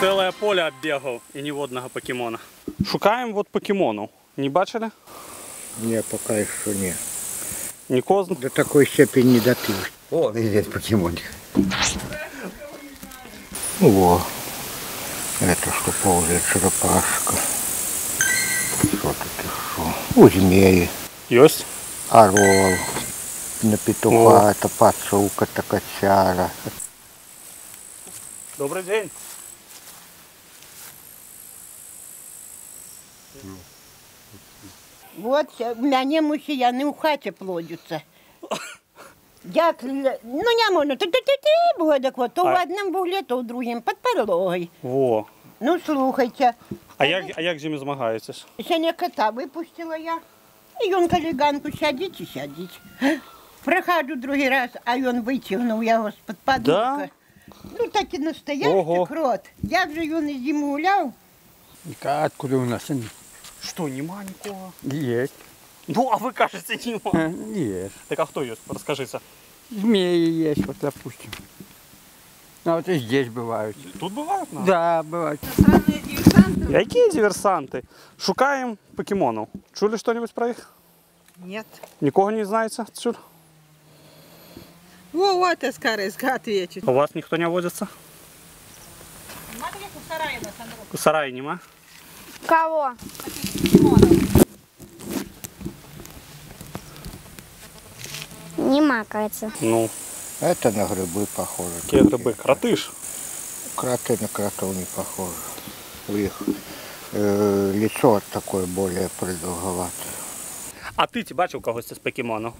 Целое поле оббегал и ни водного покемона. Шукаємо вот покемонов. Не бачили? Ні, поки що ні. Нікого з До такої степені не дотив. О, везде покемончик. О, это что ползает черепашка. Что тут еще? У змеи. Йось. Орел. На петуха, это пацука, это котяра. Добрий день. От е, в мене мусіяни в хаті плодяться. Як, л- ну не можна, ти ти ти ти було так от, то в А- одному вуглі, то в другому, під підлогою. Во. Ну слухайте, А як, а як же ми змагаєтесь? ще кота випустила я. І він каліганку сядіть і сядіть. Приходжу другий раз, а він витягнув його з-під подушка. Ну так і настоящий Ого. крот. Як же він із ним гуляв? А откуда у нас они? Що, нема нікого? Есть. Ну, а ви кажете, нема. Э, Есть. Так а хто є? Розкажіться. Змеи есть, вот допустим. А вот и здесь бывают. Тут бувають? на? Да, бывают. Які диверсанти? Шукаємо покемонів. Чули що-нибудь про їх? Нет. Нікого не знається? Чули? Во, вот я скорее отвечу. У вас ніхто не водиться? У сараї нема? Кого? Нема, кажется. Ну, Это на грибы похоже. які гриби? Кратиш. Кроты на кротов не похожи. У них э, лицо такое более продолговатое. А ти ті бачив когось з покемонів?